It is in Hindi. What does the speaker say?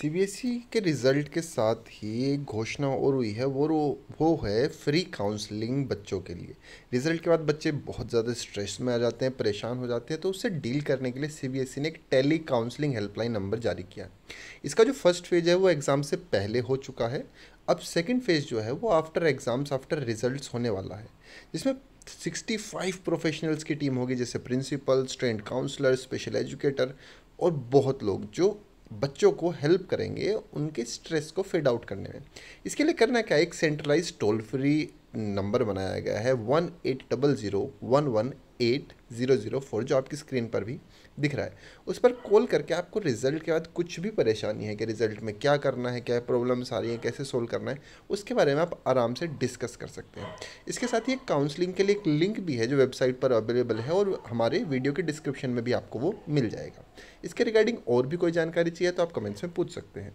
सीबीएसई के रिज़ल्ट के साथ ही एक घोषणा और हुई है, वो वो है फ्री काउंसलिंग बच्चों के लिए। रिज़ल्ट के बाद बच्चे बहुत ज़्यादा स्ट्रेस में आ जाते हैं, परेशान हो जाते हैं तो उससे डील करने के लिए सीबीएसई ने एक टेली काउंसलिंग हेल्पलाइन नंबर जारी किया इसका जो फ़र्स्ट फ़ेज़ है, वो एग्ज़ाम से पहले हो चुका है। अब सेकेंड फ़ेज़ जो है, वो आफ्टर एग्ज़ाम्स आफ्टर रिज़ल्ट होने वाला है। जिसमें 65 प्रोफेशनल्स की टीम होगी, जैसे principal trained counsellor special educator और बहुत लोग, जो बच्चों को हेल्प करेंगे उनके स्ट्रेस को फेड आउट करने में। इसके लिए करना क्या है? एक सेंट्रलाइज टोल फ्री नंबर बनाया गया है one eight double zero one one eight zero zero four, जो आपकी स्क्रीन पर भी दिख रहा है। उस पर कॉल करके आपको रिज़ल्ट के बाद कुछ भी परेशानी है कि रिज़ल्ट में क्या करना है, क्या प्रॉब्लम्स आ रही हैं, कैसे सोल्व करना है, उसके बारे में आप आराम से डिस्कस कर सकते हैं। इसके साथ ही एक काउंसलिंग के लिए एक लिंक भी है जो वेबसाइट पर अवेलेबल है और हमारे वीडियो के डिस्क्रिप्शन में भी आपको वो मिल जाएगा। इसके रिगार्डिंग और भी कोई जानकारी चाहिए तो आप कमेंट्स में पूछ सकते हैं।